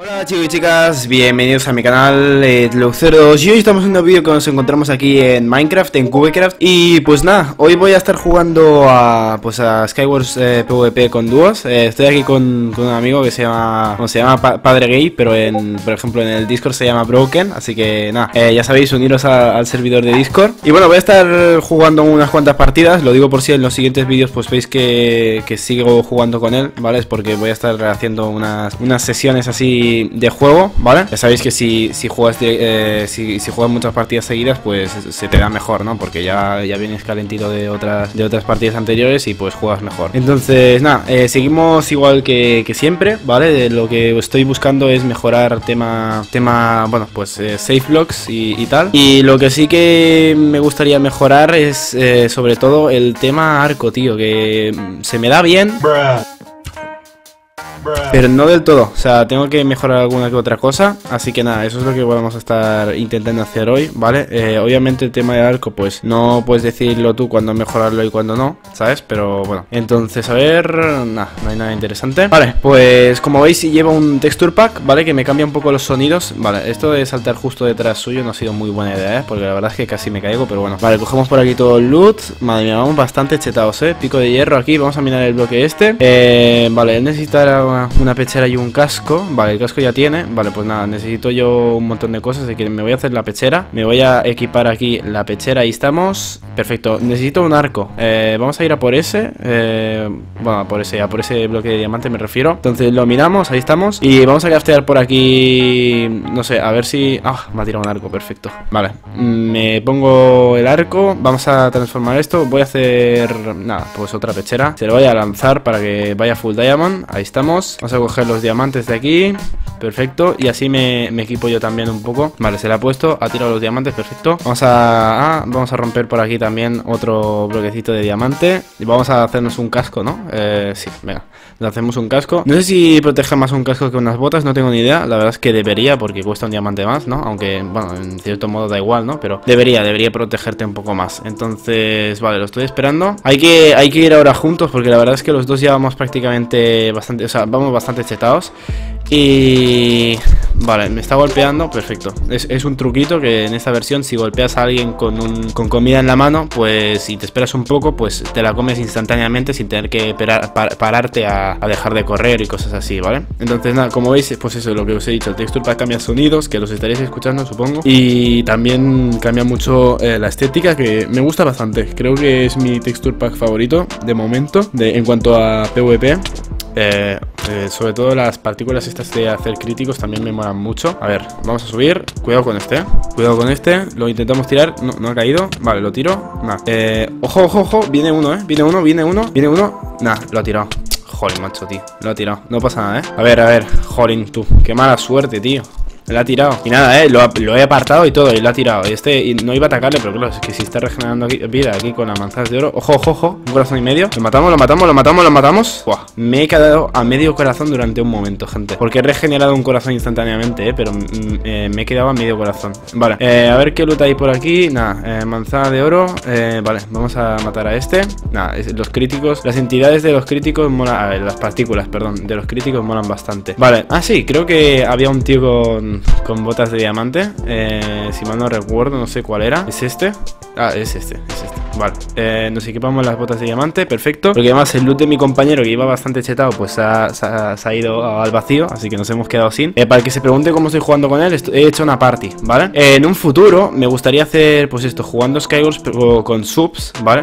Hola chicos y chicas, bienvenidos a mi canal eh, Luceros y hoy estamos en un vídeo que nos encontramos aquí en Minecraft, en Cubecraft. Y pues nada, hoy voy a estar jugando a, pues a Skywars eh, PvP con dúos. Eh, Estoy aquí con, un amigo que se llama, bueno, se llama Padre Gay, pero en, por ejemplo en el Discord se llama Broken. Así que nada, eh, ya sabéis, uniros al servidor de Discord. Y bueno, voy a estar jugando unas cuantas partidas, lo digo por si en los siguientes vídeos pues veis que, que sigo jugando con él, ¿vale? Es porque voy a estar haciendo unas, unas sesiones así de juego, ¿vale? Ya sabéis que si, si juegas eh, si, si, juegas muchas partidas seguidas, pues se te da mejor, ¿no? Porque ya, ya vienes calentito de otras, de otras partidas anteriores y pues juegas mejor. Entonces, nada, eh, seguimos igual que, siempre, ¿vale? Lo que estoy buscando es mejorar tema, tema bueno, pues eh, safe blocks y, y, tal. Y lo que sí que me gustaría mejorar es eh, sobre todo el tema arco, tío, que se me da bien. Bruh. Pero no del todo, o sea, tengo que mejorar alguna que otra cosa Así que nada, eso es lo que vamos a estar intentando hacer hoy, ¿vale? Eh, obviamente el tema de arco, pues no puedes decirlo tú cuándo mejorarlo y cuándo no, ¿sabes? Pero bueno, entonces a ver, nada, no hay nada interesante Vale, pues como veis lleva un texture pack, ¿vale? Que me cambia un poco los sonidos Vale, esto de saltar justo detrás suyo no ha sido muy buena idea, ¿eh? Porque la verdad es que casi me caigo, pero bueno Vale, cogemos por aquí todo el loot Madre mía, vamos bastante chetados, ¿eh? Pico de hierro aquí, vamos a minar el bloque este eh, Vale, él necesitará una pechera y un casco. Vale, el casco ya tiene. Vale, pues nada, necesito yo un montón de cosas. Así que me voy a hacer la pechera. Me voy a equipar aquí la pechera. Ahí estamos. Perfecto, necesito un arco. Eh, Vamos a ir a por ese. Eh, Bueno, a por ese, a por ese bloque de diamante me refiero. Entonces lo miramos, ahí estamos. Y vamos a craftear por aquí No sé, a ver si... Ah, me ha tirado un arco, perfecto. Vale, me pongo el arco. Vamos a transformar esto. Voy a hacer... Nada, pues otra pechera. Se lo voy a lanzar para que vaya full diamond. Ahí estamos Vamos a coger los diamantes de aquí. Perfecto, y así me, equipo yo también un poco. Vale, se le ha puesto, ha tirado los diamantes, perfecto. Vamos a, ah, vamos a romper por aquí también otro bloquecito de diamante. Y vamos a hacernos un casco, ¿no? Eh, sí, venga, le hacemos un casco. No sé si protege más un casco que unas botas, no tengo ni idea. La verdad es que debería, porque cuesta un diamante más, ¿no? Aunque, bueno, en cierto modo da igual, ¿no? Pero debería, debería protegerte un poco más. Entonces, vale, lo estoy esperando. Hay que, hay que ir ahora juntos, porque la verdad es que los dos llevamos prácticamente bastante, o sea, vamos bastante chetados. Y... Vale, me está golpeando, perfecto. Es, es, un truquito que en esta versión si golpeas a alguien con, un, con comida en la mano Pues si te esperas un poco, pues te la comes instantáneamente sin tener que parar, par, pararte a, dejar de correr y cosas así, ¿vale? Entonces nada, como veis, pues eso es lo que os he dicho. El texture pack cambia sonidos, que los estaréis escuchando supongo. Y también cambia mucho eh, la estética, que me gusta bastante. Creo que es mi texture pack favorito de momento En cuanto a PvP eh, eh, sobre todo las partículas estas de hacer críticos también me molan mucho. A ver, vamos a subir. Cuidado con este. Cuidado con este. Lo intentamos tirar. No, no ha caído. Vale, lo tiro. Nah. Eh, Ojo, ojo, ojo. Viene uno, eh. Viene uno, viene uno Viene uno. Nah, lo ha tirado. Joder, macho, tío. Lo ha tirado. No pasa nada, eh. A ver, a ver. Joder, tú. Qué mala suerte, tío lo ha tirado. Y nada, eh, lo, he apartado y todo, y lo ha tirado. Y este no iba a atacarle, pero claro, es que si está regenerando aquí, vida aquí con las manzanas de oro. Ojo, ojo, ojo. Un corazón y medio. Lo matamos, lo matamos, lo matamos, lo matamos. Buah. Me he quedado a medio corazón durante un momento, gente. Porque he regenerado un corazón instantáneamente, eh, pero mm, eh, me he quedado a medio corazón. Vale, eh, a ver qué loot hay por aquí. Nada, eh, manzana de oro. Vale, vamos a matar a este. Nada, los críticos. Las entidades de los críticos molan. A ver, las partículas, perdón. De los críticos molan bastante. Vale, ah, sí, creo que había un tío con con botas de diamante eh, Si mal no recuerdo, no sé cuál era ¿Es este? Ah, es este, es este Vale, eh, nos equipamos las botas de diamante, perfecto Porque además el loot de mi compañero que iba bastante chetado Pues ha, se ha, ido al vacío Así que nos hemos quedado sin eh, Para el que se pregunte cómo estoy jugando con él He hecho una party, ¿vale? En un futuro me gustaría hacer, pues esto, jugando Skywars con subs, ¿vale?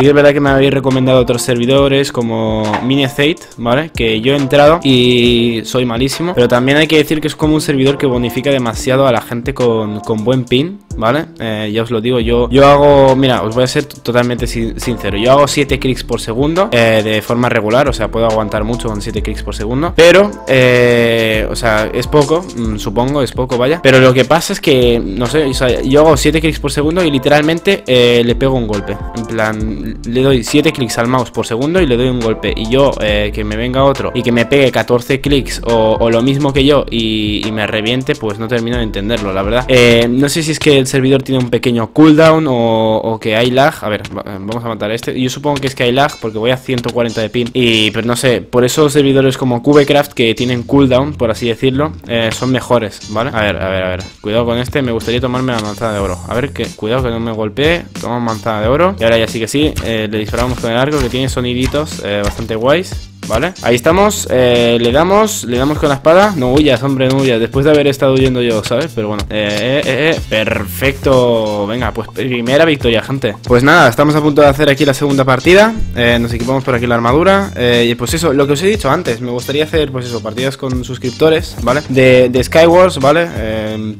Y es verdad que me habéis recomendado otros servidores como Minezate, ¿vale? Que yo he entrado y soy malísimo. Pero también hay que decir que es como un servidor que bonifica demasiado a la gente con, con buen pin, ¿vale? Eh, ya os lo digo, yo, yo hago, mira, os voy a ser totalmente sin, sincero. Yo hago 7 clics por segundo eh, de forma regular, o sea, puedo aguantar mucho con 7 clics por segundo. Pero, eh, o sea, es poco, mmm, supongo, es poco, vaya. Pero lo que pasa es que, no sé, o sea, yo hago 7 clics por segundo y literalmente le pego un golpe. En plan le doy 7 clics al mouse por segundo y le doy un golpe. Y yo, eh, que me venga otro y que me pegue 14 clics o, lo mismo que yo y, me reviente, pues no termino de entenderlo, la verdad. Eh, no sé si es que el servidor tiene un pequeño cooldown o, que hay lag. A ver, vamos a matar este. Yo supongo que es que hay lag porque voy a 140 de pin. Y, pero no sé, por eso servidores como Cubecraft que tienen cooldown, por así decirlo, eh, son mejores, ¿vale? A ver, a ver, a ver. Cuidado con este, me gustaría tomarme la manzana de oro. A ver, que cuidado que no me golpee. Tomamos manzana de oro. Y ahora ya sí que sí, le disparamos con el arco que tiene soniditos bastante guays. ¿Vale? Ahí estamos, eh, le damos, le damos con la espada No huyas, hombre, no huyas Después de haber estado huyendo yo, ¿sabes? Pero bueno, eh, eh, eh, perfecto Venga, pues primera victoria, gente Pues nada, estamos a punto de hacer aquí la segunda partida Nos equipamos por aquí la armadura Y pues eso, lo que os he dicho antes Me gustaría hacer, pues eso, partidas con suscriptores, ¿vale? De, de Skywars, ¿vale?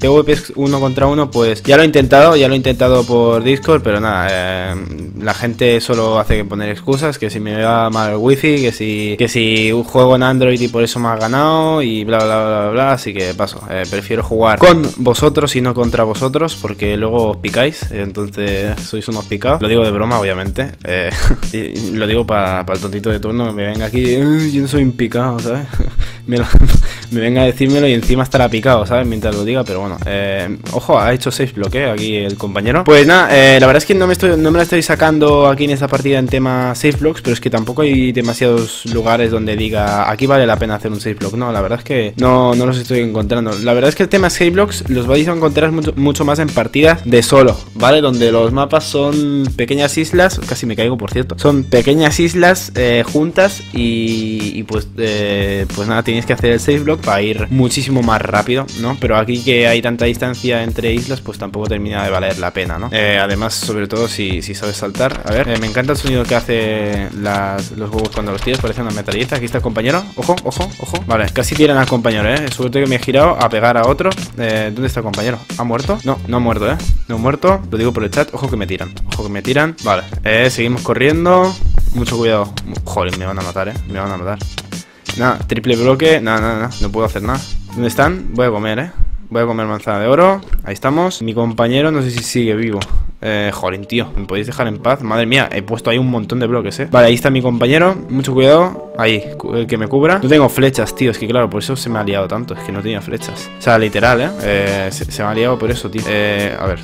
PvP uno contra uno, pues ya lo he intentado Ya lo he intentado por Discord, pero nada La gente solo hace que poner excusas Que si me va mal el wifi, que si que si juego en Android y por eso me ha ganado y bla bla bla bla, así que paso. Eh, prefiero jugar con vosotros y no contra vosotros porque luego os picáis, entonces sois unos picados. Lo digo de broma, obviamente. Eh, lo digo para el tontito de turno, me venga aquí, yo no soy un picado, ¿sabes? me, venga a decírmelo y encima estará picado, ¿sabes? Mientras lo diga, pero bueno. Eh, ojo, ha hecho 6 bloqueos aquí el compañero. Pues nada, la verdad es que no me, estoy, no me la estoy sacando aquí en esta partida en tema safe blocks, pero es que tampoco hay demasiados lugares donde diga aquí vale la pena hacer un save block. No, la verdad es que no, no los estoy encontrando. La verdad es que el tema save blocks los vais a encontrar mucho, más en partidas de solo, ¿vale? Donde los mapas son pequeñas islas, casi me caigo por cierto, son pequeñas islas eh, juntas y, pues, eh, pues nada, tienes que hacer el save block para ir muchísimo más rápido, ¿no? Pero aquí que hay tanta distancia entre islas, pues tampoco termina de valer la pena, ¿no? Eh, además, sobre todo si, sabes saltar. A ver, me encanta el sonido que hace los huevos cuando los tiras, parece una metralleta. Aquí está el compañero. Ojo, ojo, ojo. Vale, casi tiran al compañero, ¿eh? Suerte que me he girado a pegar a otro. Eh, ¿Dónde está el compañero? ¿Ha muerto? No, no ha muerto, ¿eh? No ha muerto. Lo digo por el chat. Ojo que me tiran. Ojo que me tiran. Vale. Eh, seguimos corriendo. Mucho cuidado. Joder, me van a matar, ¿eh? Me van a matar. Nada, triple bloque. Nada, nada, nada. No puedo hacer nada. ¿Dónde están? Voy a comer, ¿eh? Voy a comer manzana de oro. Ahí estamos. Mi compañero no sé si sigue vivo. Eh, joder, tío, ¿me podéis dejar en paz? Madre mía, he puesto ahí un montón de bloques, eh Vale, ahí está mi compañero, mucho cuidado Ahí, el que me cubra No tengo flechas, tío, es que claro, por eso se me ha liado tanto Es que no tenía flechas O sea, literal, eh, eh se, se me ha liado por eso, tío Eh, a ver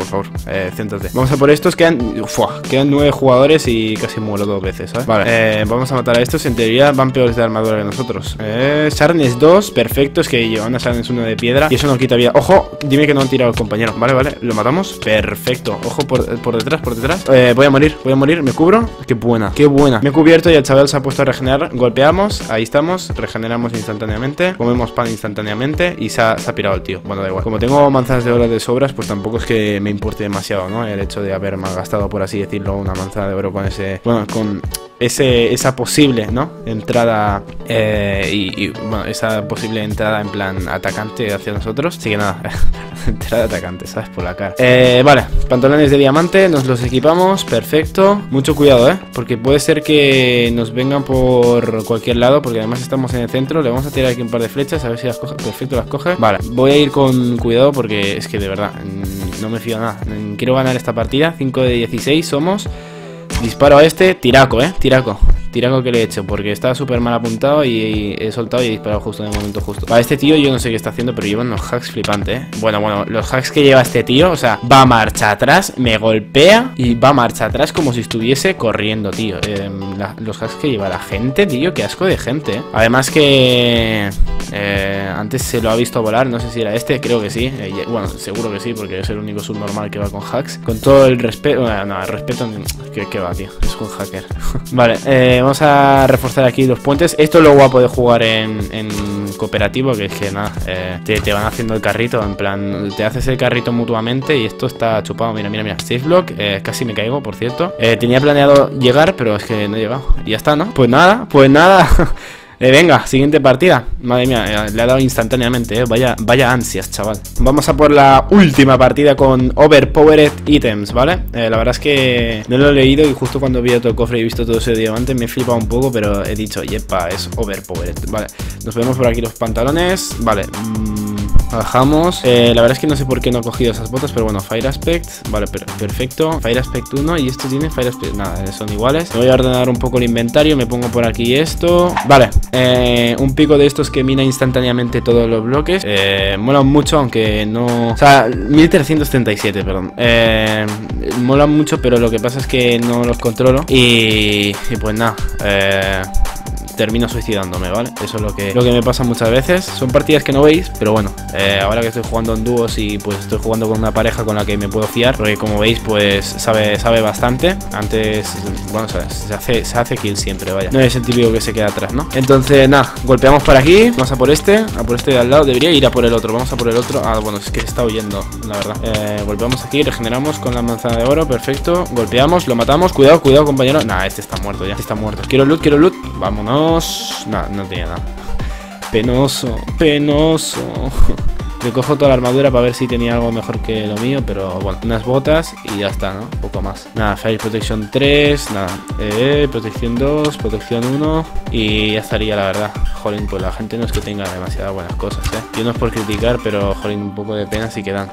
por favor, eh, céntrate. Vamos a por estos, quedan, uf, quedan nueve jugadores y casi muero dos veces, ¿sabes? Vale, eh, vamos a matar a estos, en teoría van peores de armadura que nosotros. Eh, Sarnes 2, perfecto, es que llevan a Sarnes 1 de piedra Y eso no quita vida, ojo, dime que no han tirado el compañero. Vale, vale, lo matamos, perfecto Ojo por, por detrás, por detrás. Eh, Voy a morir, voy a morir, me cubro. Qué buena, qué buena. Me he cubierto y el chaval se ha puesto a regenerar. Golpeamos, ahí estamos, regeneramos instantáneamente. Comemos pan instantáneamente y se ha, se ha pirado el tío. Bueno, da igual. Como tengo manzanas de oro de sobras, pues tampoco es que me importe demasiado, ¿no? El hecho de haber malgastado, por así decirlo, una manzana de oro con ese... Bueno, con ese, esa posible, ¿no? Entrada eh, y, bueno, esa posible entrada en plan atacante hacia nosotros. Así que nada, entrada atacante, ¿sabes? Por la cara. Eh, vale, pantalones de diamante, nos los equipamos, perfecto. Mucho cuidado, ¿eh? Porque puede ser que nos vengan por cualquier lado, porque además estamos en el centro. Le vamos a tirar aquí un par de flechas, a ver si las coge. Perfecto, las coge. Vale, voy a ir con cuidado porque es que de verdad no me fío nada. Quiero ganar esta partida, 5 de 16 somos. Disparo a este, tiraco, eh, tiraco Tiraco que le he hecho, porque estaba súper mal apuntado y he soltado y he disparado justo en el momento justo. Para este tío yo no sé qué está haciendo, pero lleva unos hacks flipantes, eh Bueno, bueno, los hacks que lleva este tío, o sea, va a marcha atrás, me golpea y va a marcha atrás como si estuviese corriendo, tío. Em, Los hacks que lleva la gente, tío, qué asco de gente, eh Además que... Eh, antes se lo ha visto volar, no sé si era este, creo que sí. Eh, Bueno, seguro que sí, porque es el único subnormal que va con hacks. Con todo el respeto, no, el respeto, que va, tío, es un hacker. Vale, eh vamos a reforzar aquí los puentes. Esto es lo guapo de jugar en, cooperativo, que es que nada, eh, te, van haciendo el carrito, en plan, te haces el carrito mutuamente y esto está chupado. Mira, mira, mira, safe block, eh, casi me caigo, por cierto. Eh, tenía planeado llegar, pero es que no he llegado. Y ya está, ¿no? Pues nada, pues nada. Eh, venga, siguiente partida. Madre mía, eh, le ha dado instantáneamente, eh. Vaya, vaya ansias, chaval. Vamos a por la última partida con Overpowered Items, ¿vale? Eh, la verdad es que no lo he leído y justo cuando vi todo el cofre y he visto todo ese diamante me he flipado un poco, pero he dicho, yepa, es Overpowered. Vale, nos vemos por aquí los pantalones. Vale, mmm Bajamos. Eh, la verdad es que no sé por qué no he cogido esas botas, pero bueno, Fire Aspect. Vale, perfecto. Fire Aspect 1 y esto tiene Fire Aspect. Nada, son iguales. Me voy a ordenar un poco el inventario. Me pongo por aquí esto. Vale, eh, un pico de estos que mina instantáneamente todos los bloques. Eh, mola mucho, aunque no. O sea, 1337, perdón. Eh, mola mucho, pero lo que pasa es que no los controlo. Y, y pues nada. Eh termino suicidándome, ¿vale? Eso es lo que, lo que me pasa muchas veces. Son partidas que no veis, pero bueno, eh, ahora que estoy jugando en dúos y pues estoy jugando con una pareja con la que me puedo fiar, porque como veis, pues sabe, sabe bastante. Antes, bueno, se hace, se hace kill siempre, vaya. No es el típico que se queda atrás, ¿no? Entonces, nada, golpeamos por aquí, vamos a por este, a por este de al lado. Debería ir a por el otro, vamos a por el otro. Ah, bueno, es que está huyendo, la verdad. Eh, golpeamos aquí, regeneramos con la manzana de oro, perfecto. Golpeamos, lo matamos. Cuidado, cuidado, compañero. Nah, este está muerto ya, este está muerto. Quiero loot, quiero loot. Vámonos. No, no tenía nada. Penoso, penoso. Me cojo toda la armadura para ver si tenía algo mejor que lo mío, pero bueno, unas botas y ya está, ¿no? Poco más. Nada, Fire Protection 3, nada, eh, Protección 2, Protección 1 y ya estaría, la verdad. Jolín, pues la gente no es que tenga demasiadas buenas cosas, ¿eh? Yo no es por criticar, pero jolín, un poco de pena si quedan.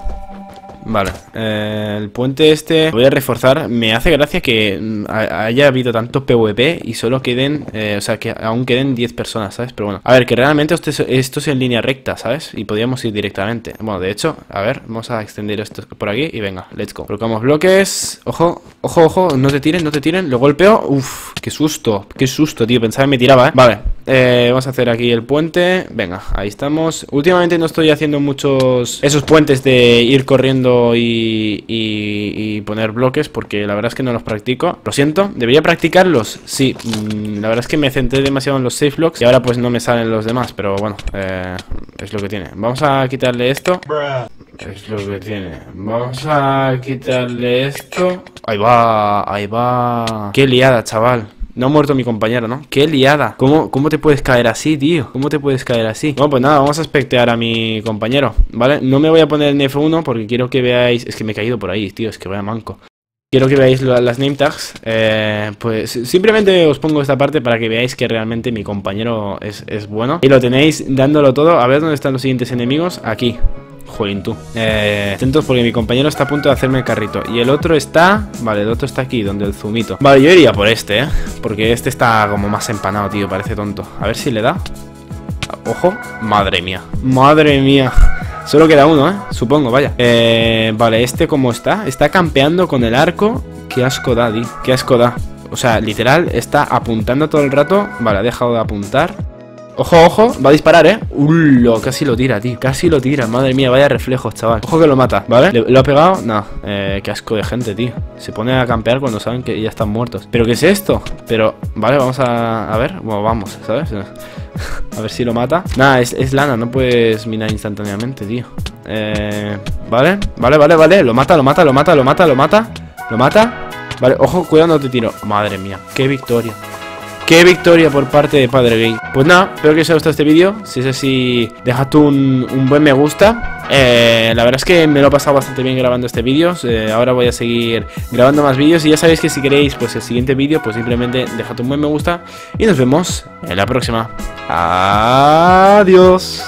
Vale, eh, el puente este voy a reforzar. Me hace gracia que mm, haya habido tanto PvP y solo queden, eh, o sea, que aún queden 10 personas, ¿sabes? Pero bueno, a ver, que realmente esto es, en línea recta, ¿sabes? Y podríamos ir directamente. Bueno, de hecho, a ver, vamos a extender esto por aquí y venga, let's go. Colocamos bloques. Ojo, ojo, ojo, no te tiren, no te tiren. Lo golpeo. Uf, qué susto, qué susto, tío. Pensaba que me tiraba, ¿eh? Vale, eh, vamos a hacer aquí el puente. Venga, ahí estamos. Últimamente no estoy haciendo muchos esos puentes de ir corriendo y, poner bloques porque la verdad es que no los practico. Lo siento, ¿debería practicarlos? Sí, mm, la verdad es que me centré demasiado en los safe blocks y ahora pues no me salen los demás, pero bueno, eh, es lo que tiene. Vamos a quitarle esto. Es lo que tiene. Vamos a quitarle esto. Ahí va, ahí va. Qué liada, chaval. No ha muerto mi compañero, ¿no? ¡Qué liada! ¿Cómo, ¿Cómo te puedes caer así, tío? ¿Cómo te puedes caer así? Bueno, pues nada, vamos a espectear a mi compañero, ¿vale? No me voy a poner en F1 porque quiero que veáis... Es que me he caído por ahí, tío, es que voy a manco. Quiero que veáis las name tags. Eh, pues simplemente os pongo esta parte para que veáis que realmente mi compañero es, es bueno. Y lo tenéis dándolo todo. A ver dónde están los siguientes enemigos. Aquí. Jolín, tú. Eh, atentos porque mi compañero está a punto de hacerme el carrito. Y el otro está... Vale, el otro está aquí, donde el zumito. Vale, yo iría por este, ¿eh? Porque este está como más empanado, tío. Parece tonto. A ver si le da. Ojo. Madre mía. Madre mía. Solo queda uno, ¿eh? Supongo, vaya. Eh, vale, este cómo está. Está campeando con el arco. Qué asco da, di. Qué asco da. O sea, literal, está apuntando todo el rato. Vale, ha dejado de apuntar. Ojo, ojo, va a disparar, ¿eh? Ullo, casi lo tira, tío. Casi lo tira, madre mía, vaya reflejos, chaval. Ojo que lo mata, ¿vale? ¿Lo ha pegado? No, eh, qué asco de gente, tío. Se pone a campear cuando saben que ya están muertos. ¿Pero qué es esto? Pero, vale, vamos a, a ver. Bueno, vamos, ¿sabes? a ver si lo mata. Nada, es, es lana, no puedes minar instantáneamente, tío. Eh, vale, vale, vale, vale. Lo mata, lo mata, lo mata, lo mata, lo mata. Lo mata. Vale, ojo, cuidado, no te tiro. Madre mía, qué victoria Qué victoria por parte de Padre Gay. Pues nada, espero que os haya gustado este vídeo. Si es así, dejad un, buen me gusta. Eh, la verdad es que me lo he pasado bastante bien grabando este vídeo. Eh, ahora voy a seguir grabando más vídeos. Y ya sabéis que si queréis pues el siguiente vídeo, pues simplemente dejad un buen me gusta. Y nos vemos en la próxima. Adiós.